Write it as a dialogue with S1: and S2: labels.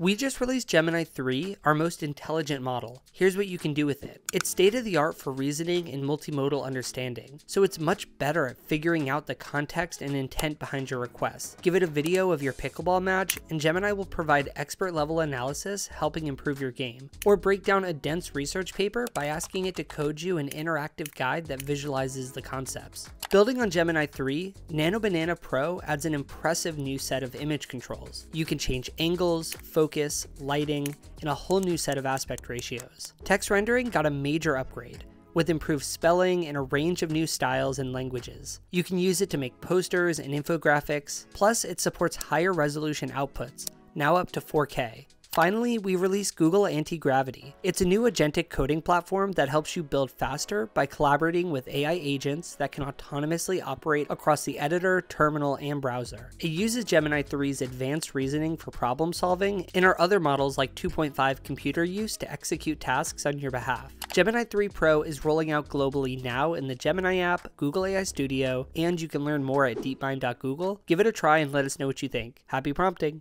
S1: We just released Gemini 3, our most intelligent model. Here's what you can do with it. It's state of the art for reasoning and multimodal understanding, so it's much better at figuring out the context and intent behind your requests. Give it a video of your pickleball match, and Gemini will provide expert level analysis helping improve your game. Or break down a dense research paper by asking it to code you an interactive guide that visualizes the concepts. Building on Gemini 3, Nano Banana Pro adds an impressive new set of image controls. You can change angles, focus, lighting, and a whole new set of aspect ratios. Text rendering got a major upgrade with improved spelling and a range of new styles and languages. You can use it to make posters and infographics, plus it supports higher resolution outputs, now up to 4K. Finally, we released Google Antigravity. It's a new agentic coding platform that helps you build faster by collaborating with AI agents that can autonomously operate across the editor, terminal, and browser. It uses Gemini 3's advanced reasoning for problem solving and our other models like 2.5 computer use to execute tasks on your behalf. Gemini 3 Pro is rolling out globally now in the Gemini app, Google AI Studio, and you can learn more at deepmind.google. Give it a try and let us know what you think. Happy prompting!